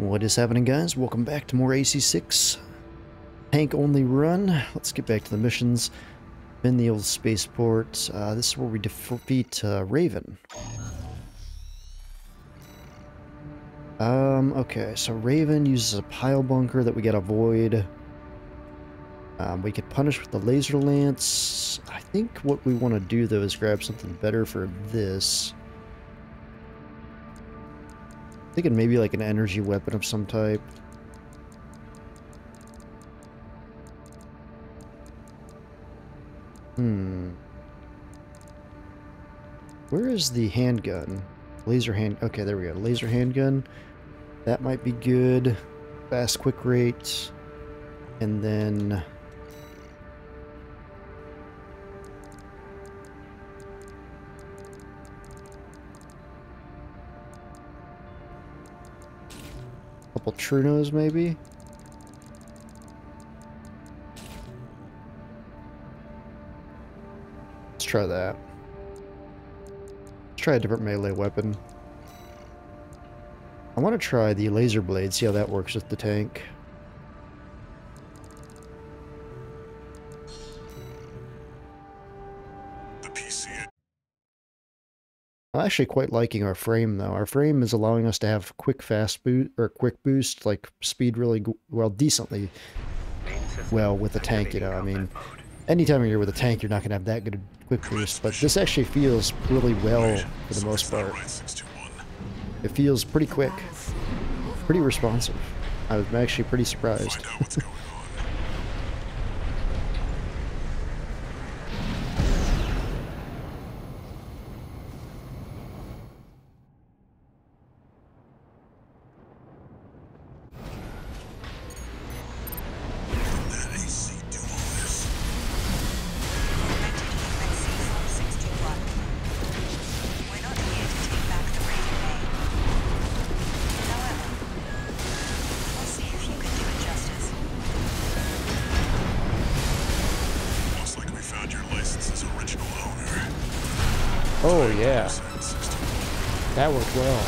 What is happening guys? Welcome back to more AC6 tank only run. Let's get back to the missions. In the old spaceport. Uh, this is where we defeat uh, Raven. Um, okay, so Raven uses a pile bunker that we gotta avoid. Um, we could punish with the laser lance. I think what we want to do though is grab something better for this. Thinking maybe like an energy weapon of some type. Hmm. Where is the handgun? Laser hand... Okay, there we go. Laser handgun. That might be good. Fast quick rate. And then... Couple Trunos, maybe? Let's try that. Let's try a different melee weapon. I want to try the laser blade, see how that works with the tank. I'm actually quite liking our frame though. Our frame is allowing us to have quick fast boost or quick boost, like speed really well, decently well with the tank. You know, I mean, anytime you're with a tank, you're not gonna have that good quick boost, but this actually feels really well for the most part. It feels pretty quick, pretty responsive. I'm actually pretty surprised. yeah. That worked well.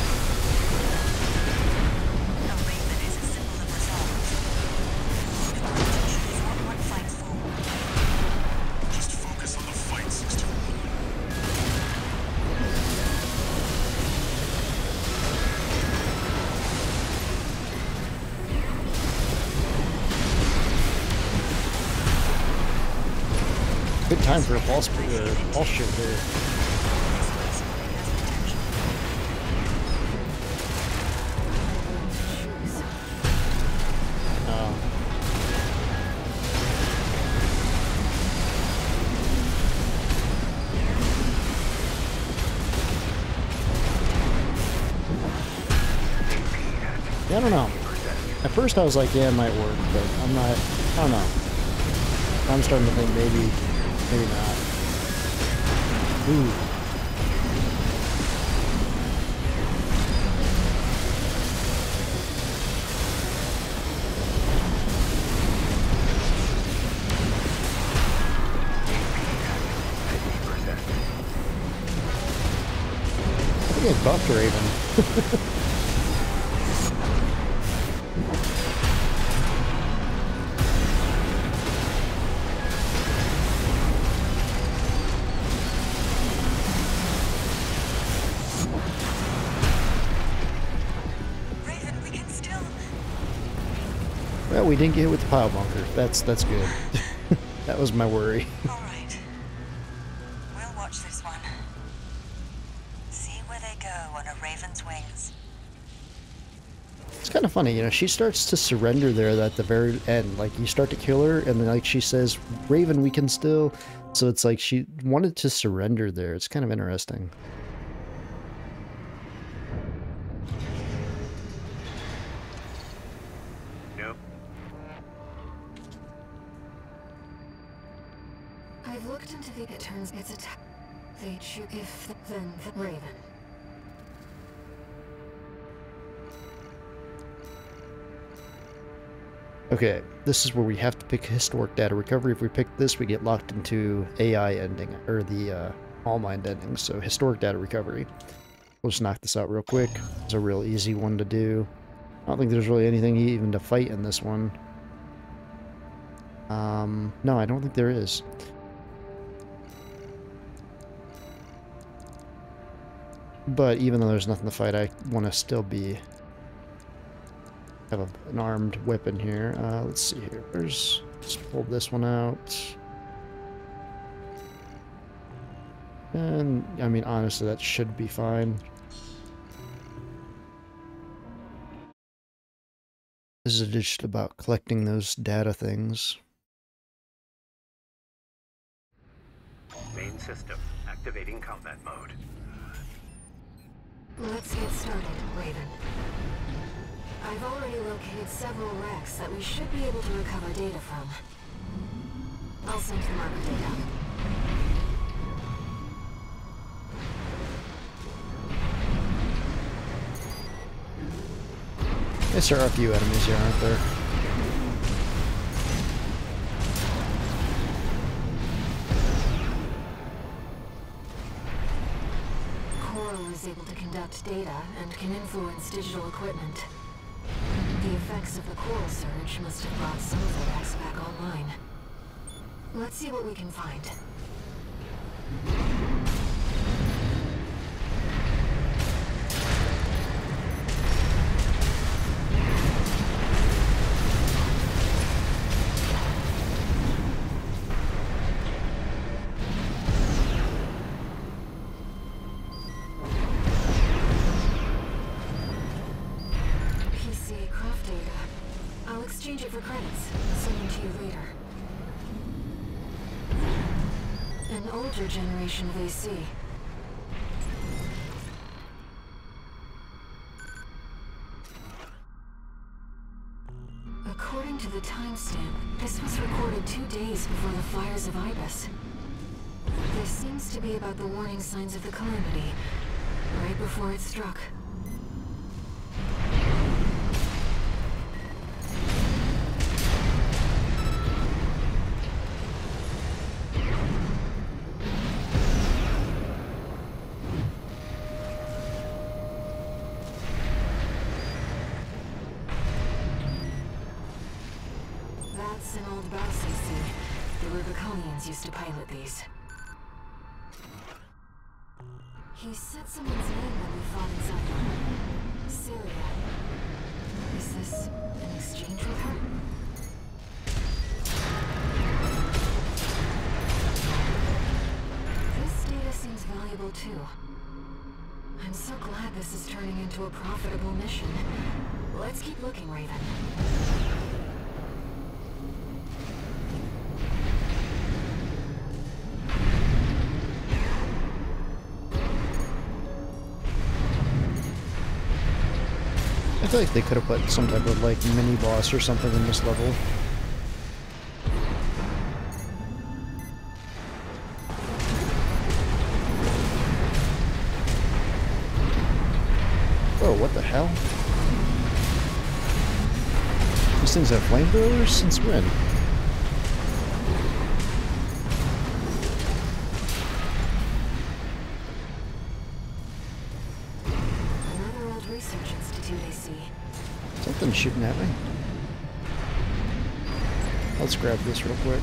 Good time for a false, uh, false ship here. Don't know. At first I was like, yeah, it might work, but I'm not, I don't know. I'm starting to think maybe, maybe not. Ooh. Buffed Raven. we didn't get hit with the pile bunker. That's that's good. that was my worry. All right. We'll watch this one. See where they go on a raven's wings. It's kind of funny, you know, she starts to surrender there at the very end. Like, you start to kill her, and then, like, she says, Raven, we can still... So it's like she wanted to surrender there. It's kind of interesting. If then the Raven. Okay, this is where we have to pick historic data recovery. If we pick this, we get locked into AI ending, or the uh, Allmind ending, so historic data recovery. We'll just knock this out real quick. It's a real easy one to do. I don't think there's really anything even to fight in this one. Um, no, I don't think there is. But even though there's nothing to fight, I want to still be have a, an armed weapon here. Uh, let's see here. Let's pull this one out. And I mean, honestly, that should be fine. This is just about collecting those data things. Main system activating combat mode. Let's get started, Raven. I've already located several wrecks that we should be able to recover data from. I'll send the marker data. Yes, there are a few enemies here, aren't there? Coral is able to conduct data and can influence digital equipment. The effects of the coral surge must have brought some of the wrecks back online. Let's see what we can find. AC. According to the timestamp, this was recorded two days before the fires of Ibis. This seems to be about the warning signs of the calamity, right before it struck. Pilot these. He said someone's name when we inside her. Syria. Is this an exchange with her? This data seems valuable too. I'm so glad this is turning into a profitable mission. Let's keep looking, Raven. Feel like they could have put some type of like mini boss or something in this level. Whoa, what the hell? These things have flamethrowers? Since when? Shooting at me. Let's grab this real quick.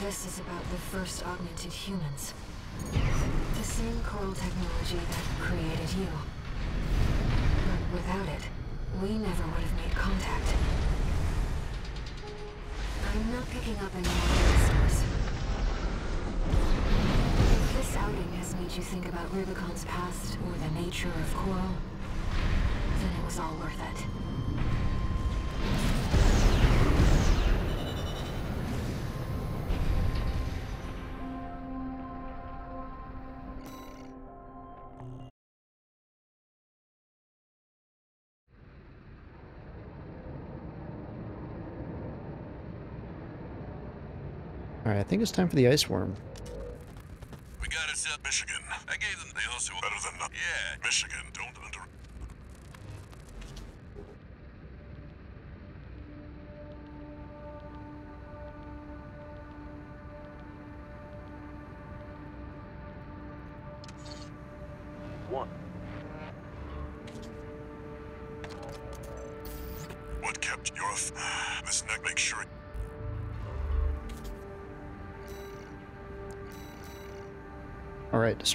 This is about the first augmented humans. The same coral technology that created you. But without it, we never would have made contact. I'm not picking up any made you think about Rubicon's past or the nature of coral, then it was all worth it. Alright, I think it's time for the ice worm. We got it set, Michigan. I gave them the also better than nothing. Yeah, Michigan, don't under.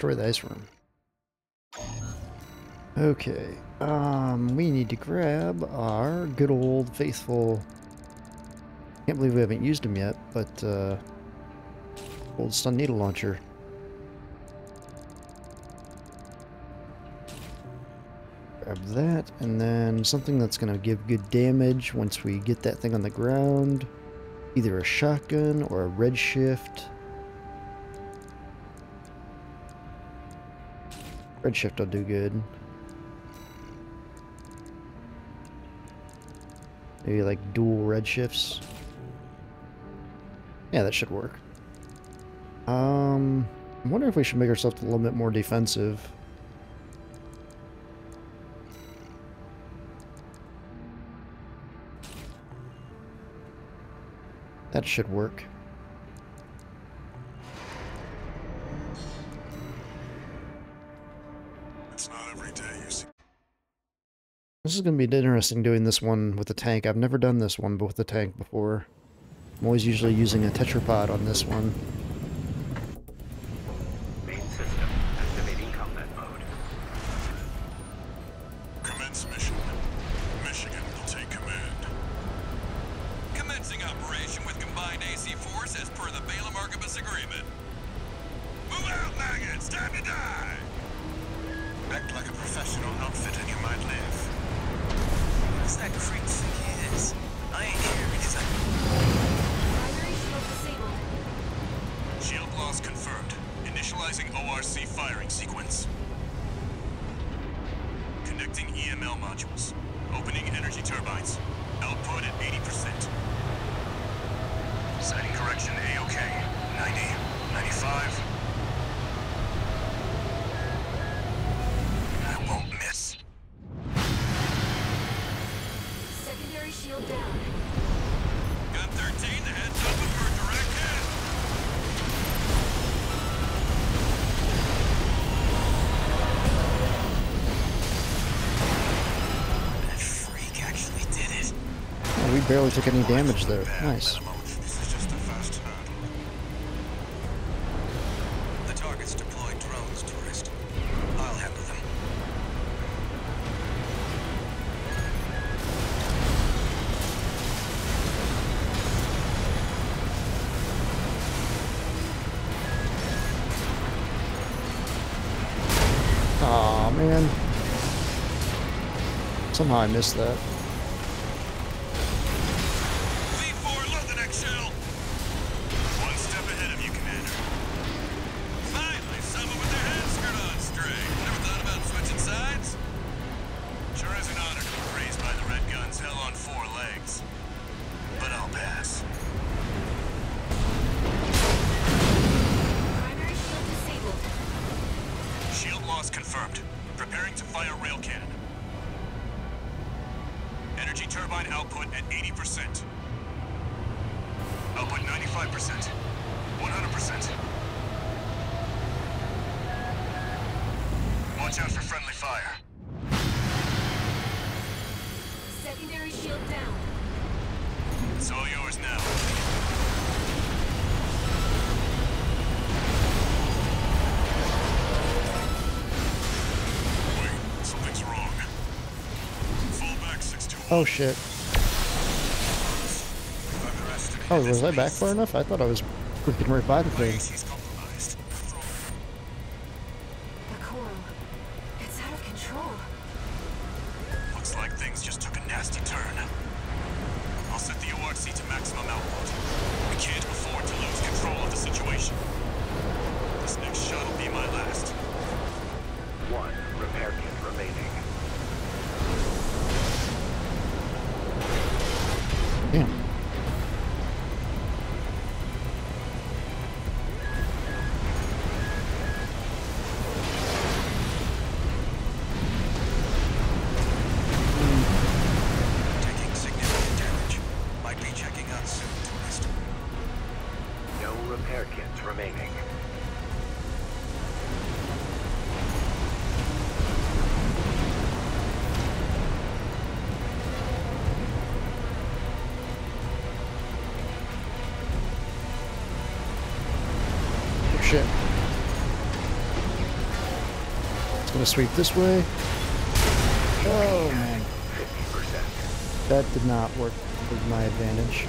Destroy the ice worm. Okay, um, we need to grab our good old faithful... Can't believe we haven't used him yet, but, uh... Old stun needle launcher. Grab that, and then something that's gonna give good damage once we get that thing on the ground. Either a shotgun or a red Redshift will do good. Maybe like dual redshifts. Yeah, that should work. Um, I wonder if we should make ourselves a little bit more defensive. That should work. This is going to be interesting doing this one with the tank. I've never done this one with the tank before. I'm always usually using a tetrapod on this one. Barely took any damage there. Nice. This is just a fast hurdle. The target's deployed drones, tourist. I'll handle them. Aw, man. Somehow I missed that. Turbine output at 80%. Output 95%. 100%. Watch out for friendly fire. Oh shit. Oh, was I back far enough? I thought I was freaking right by the thing. The coral. It's out of control. Looks like things just took a nasty turn. I'll set the ORC to maximum output. I can't afford to lose control of the situation. This next shot will be My thing. AC's compromised. The coil. Gonna sweep this way. Oh man, that did not work to my advantage.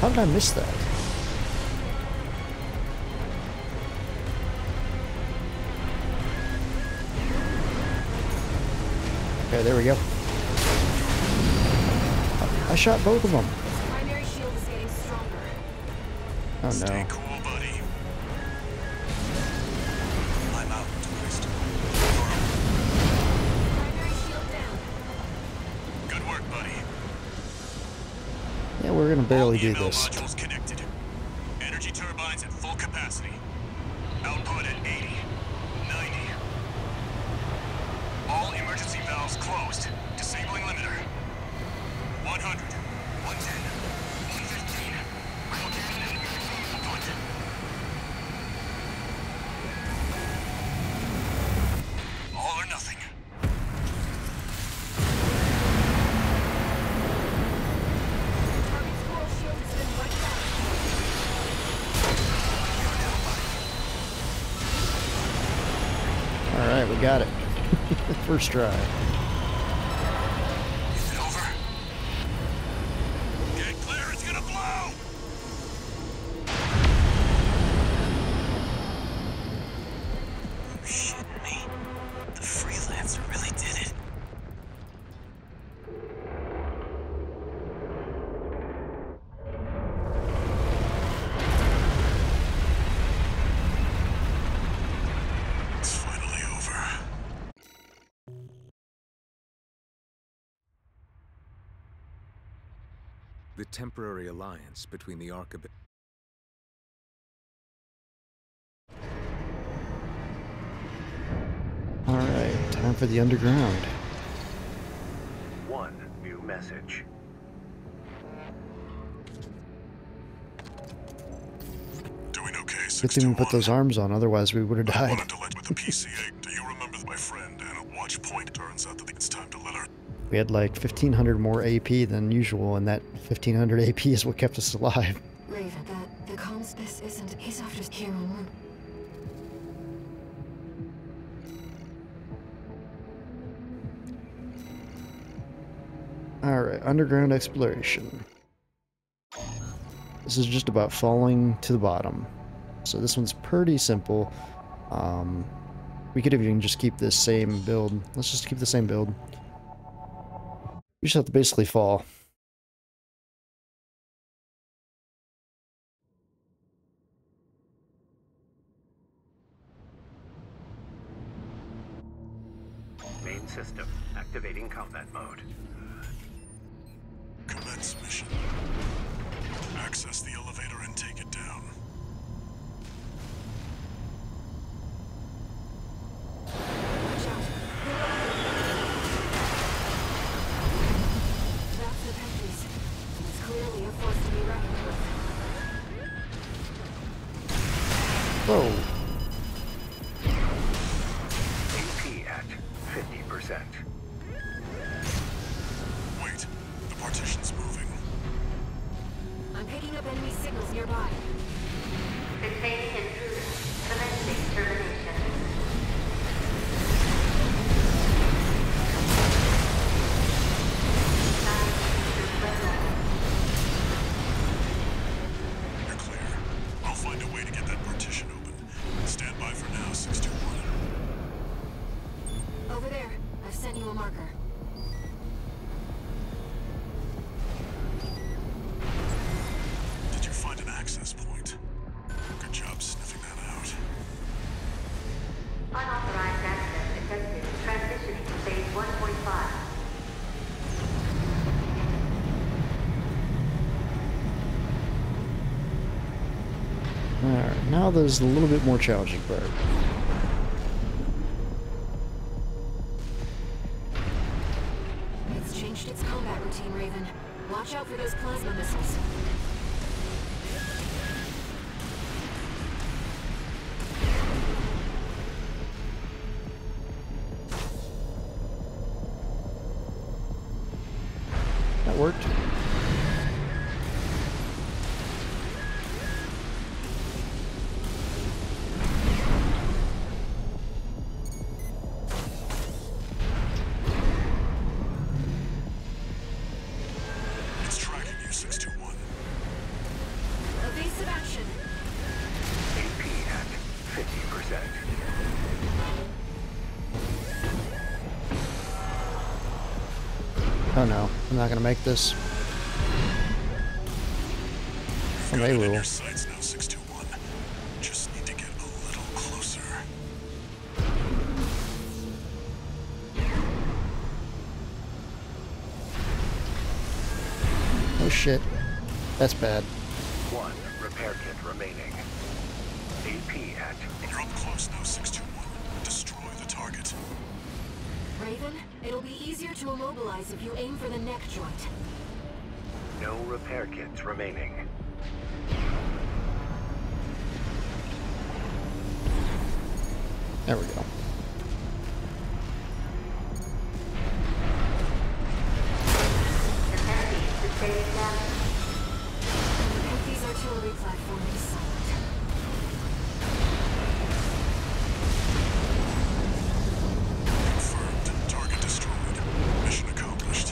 How did I miss that? Okay, there we go. I shot both of them. Primary shield is getting stronger. Oh no. We're barely do this. Alright, we got it. First try. Alliance between the Archibald. Alright, time for the underground. One new message. Doing okay, Good thing we put those arms on, otherwise we would have I died. wanted to let with the PCA. Do you remember my friend and watch point? Turns out that it's time to let her. We had like 1500 more AP than usual, and that 1500 AP is what kept us alive. Raven, that the comms this isn't. He's after here en route. Alright, underground exploration. This is just about falling to the bottom. So this one's pretty simple. Um, we could even just keep this same build. Let's just keep the same build. You just have to basically fall. Main system activating combat mode. Commence mission. Access the elevator Alright, now there's a little bit more challenging part. 621. Just need to get a little closer. Oh shit. That's bad. One repair kit remaining. AP active. You're up close now, 621. Destroy the target. Raven, it'll be easier to immobilize if you aim for the neck joint. No repair kits remaining. There we go.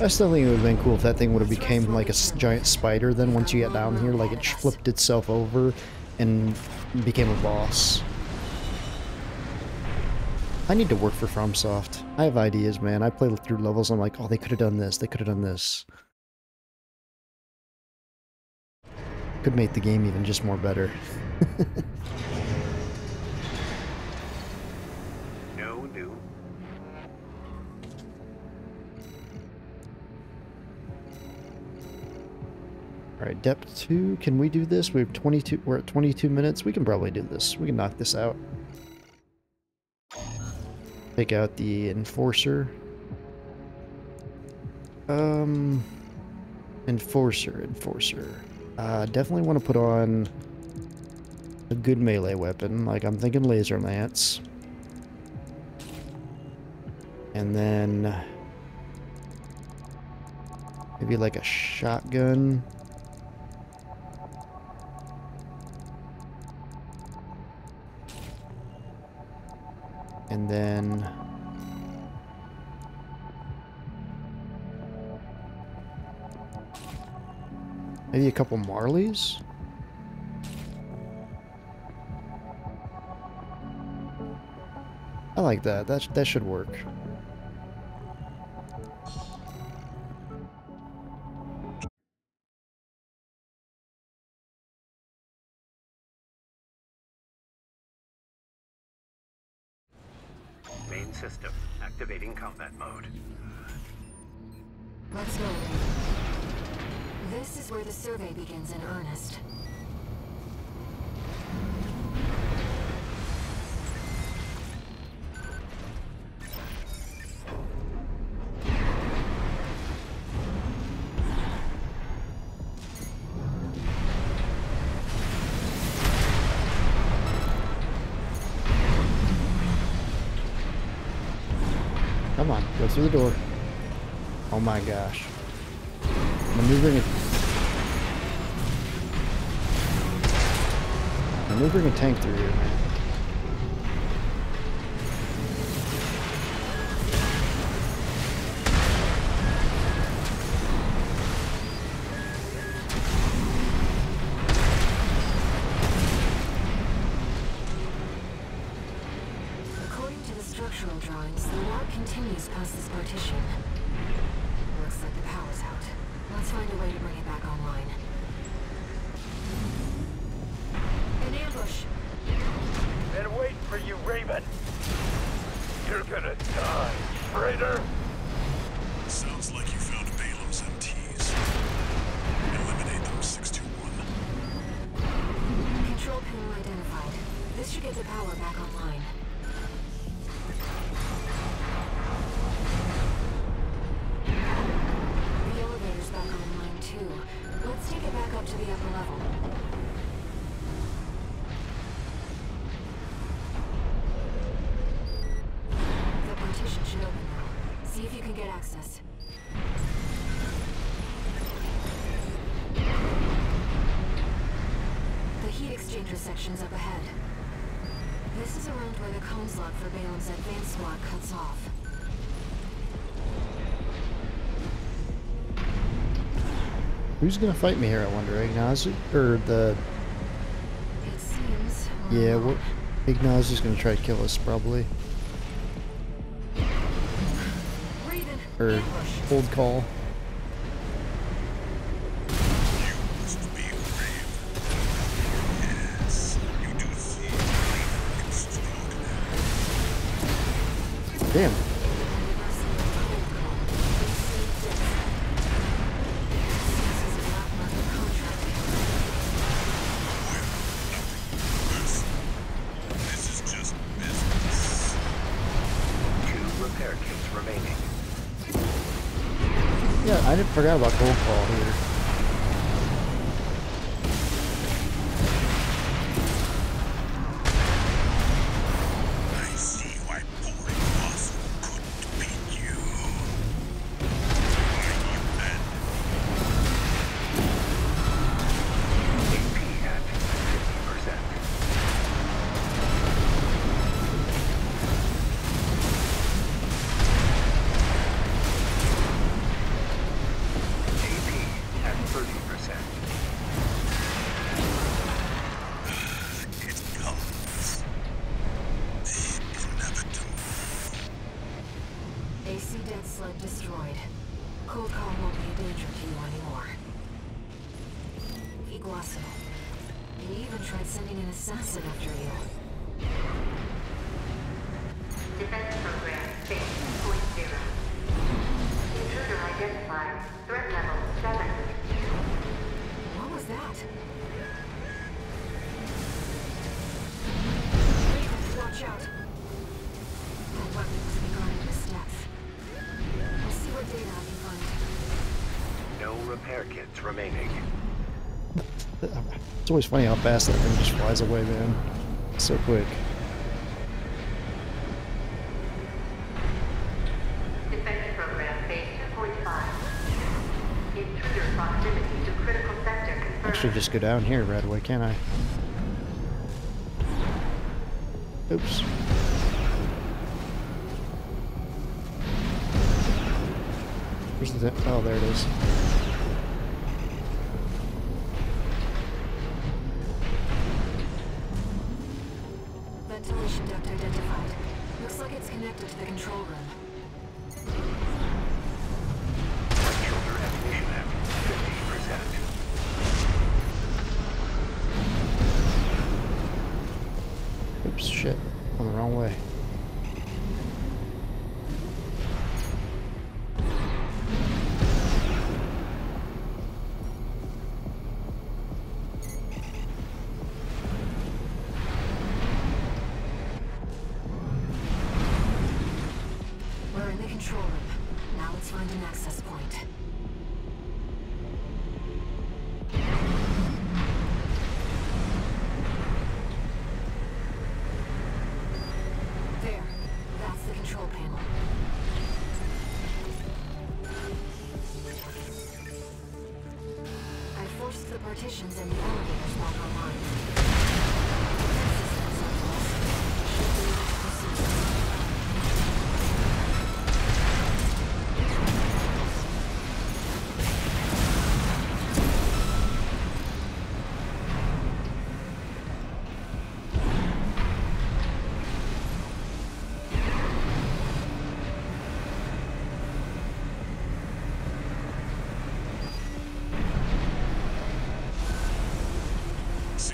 I still think it would have been cool if that thing would have became like a giant spider then once you get down here, like it flipped itself over and became a boss. I need to work for FromSoft. I have ideas, man. I play through levels, I'm like, oh, they could have done this, they could have done this. Could make the game even just more better. Alright, depth 2, can we do this? We have 22, we're at 22 minutes. We can probably do this. We can knock this out. Take out the Enforcer. Um, Enforcer, Enforcer. Uh, definitely want to put on a good melee weapon. Like, I'm thinking Laser Lance. And then... Maybe like a shotgun. And then... Maybe a couple Marleys? I like that. That, that should work. Come on, go through the door. Oh my gosh. Maneuvering a... Maneuvering a tank through here, man. Section's up ahead. This is around where the comms log for Balam's advanced squad cuts off. Who's gonna fight me here, I wonder? Iguazu? Or the... It seems... Yeah, what... Iguazu's gonna try to kill us, probably. Raven, Or... ambush. Hold call. Remaining. Yeah, I didn't forget about cold call here. Iguazu. He even tried sending an assassin after you. Defense program phase 2.0. Intruder identified. Threat level 7. What was that? Watch out. Always funny how fast that thing just flies away, man. So quick. Defense program phase 2.5. Intruder proximity to critical sector confirmed. Actually, just go down here right away, can't I? Oops. Where's the... Oh, there it is. Identified. Looks like it's connected to the control room. Filter ammunition at 50%. Oops, shit. On the wrong way.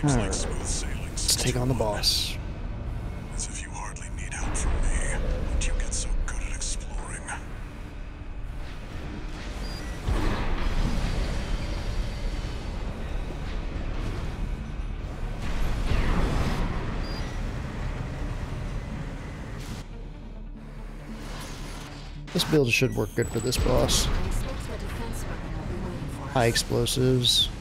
Seems Alright. like smooth sailing. Let's take on the boss. As if you hardly need help from me. But you get so good at exploring. This build should work good for this boss. High expect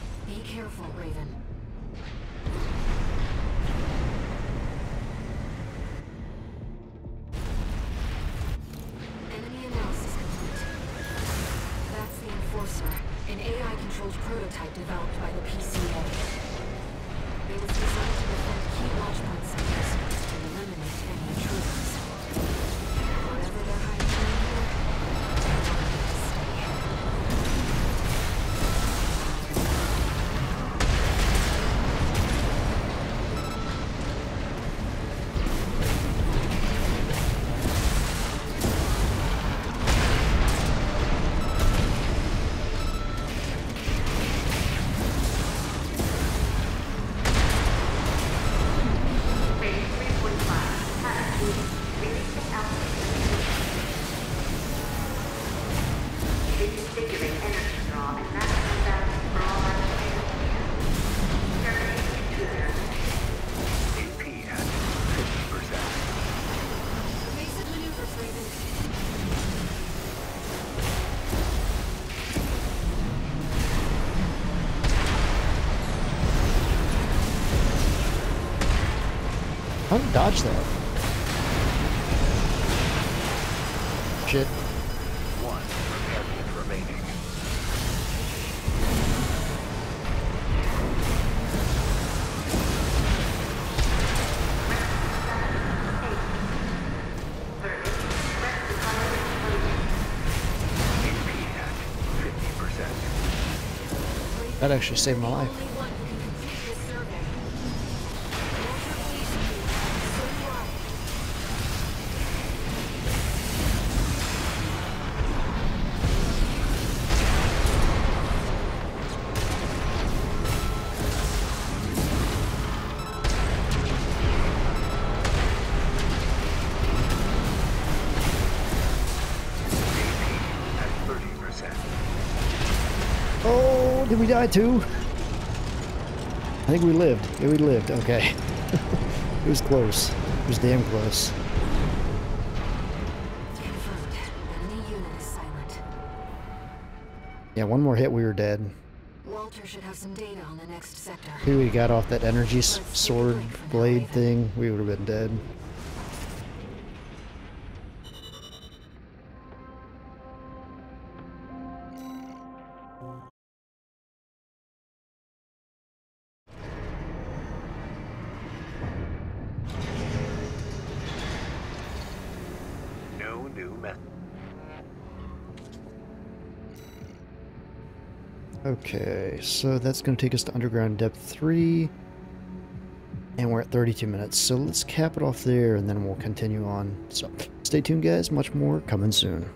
Dodge that? Shit. One remaining. HP at 50%. That actually saved my life. Did we die too? I think we lived. Yeah, we lived. Okay. it was close. It was damn close. Confirmed. Enemy unit is silent. Yeah, one more hit, we were dead. Walter should have some data on the next sector. Maybe we got off that energy sword blade thing, we would have been dead. Okay, so that's going to take us to underground depth 3. And we're at 32 minutes, so let's cap it off there and then we'll continue on. So stay tuned, guys. Much more coming soon.